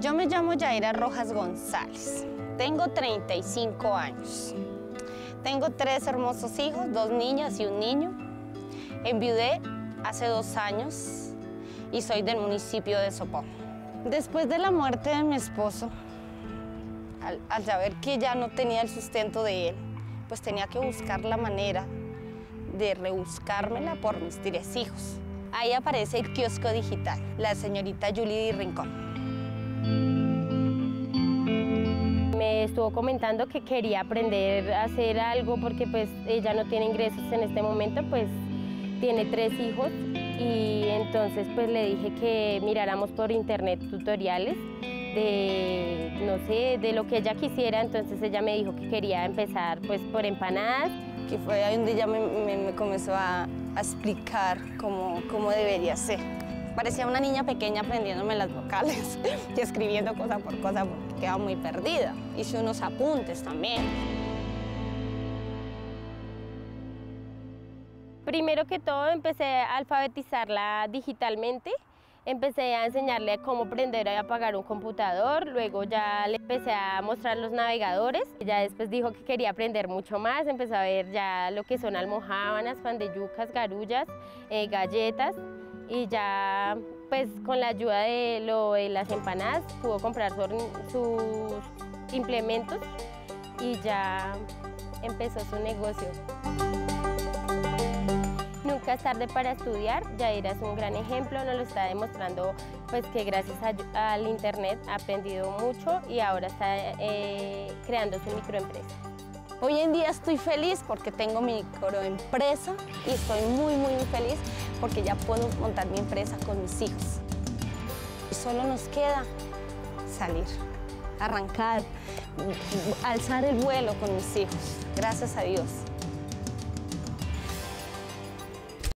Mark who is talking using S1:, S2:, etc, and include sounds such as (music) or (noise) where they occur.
S1: Yo me llamo Yaira Rojas González. Tengo 35 años. Tengo tres hermosos hijos, dos niñas y un niño. Enviudé hace dos años y soy del municipio de Sopón. Después de la muerte de mi esposo, al, al saber que ya no tenía el sustento de él, pues tenía que buscar la manera de rebuscármela por mis tres hijos. Ahí aparece el kiosco digital, la señorita Julie Rincón.
S2: Estuvo comentando que quería aprender a hacer algo porque pues ella no tiene ingresos en este momento, pues tiene tres hijos y entonces pues le dije que miráramos por internet tutoriales de, no sé, de lo que ella quisiera, entonces ella me dijo que quería empezar pues por empanadas.
S1: Que fue ahí donde ella me, me- me comenzó a, a explicar cómo, cómo debería ser. Parecía una niña pequeña aprendiéndome las vocales (laughs) y escribiendo cosa por cosa porque quedaba muy perdida. Hice unos apuntes también.
S2: Primero que todo empecé a alfabetizarla digitalmente, empecé a enseñarle cómo aprender a apagar un computador, luego ya le empecé a mostrar los navegadores, ya después dijo que quería aprender mucho más, empezó a ver ya lo que son almojábanas, pan de yucas, garullas, eh, galletas y ya pues con la ayuda de lo de las empanadas pudo comprar su- sus implementos y ya empezó su negocio. Nunca es tarde para estudiar, Yaira es un gran ejemplo, nos lo está demostrando pues que gracias al internet ha aprendido mucho y ahora está eh, creando su microempresa.
S1: Hoy en día estoy feliz porque tengo mi microempresa y estoy muy, muy feliz porque ya puedo montar mi empresa con mis hijos. Solo nos queda salir, arrancar, alzar el vuelo con mis hijos. Gracias a Dios.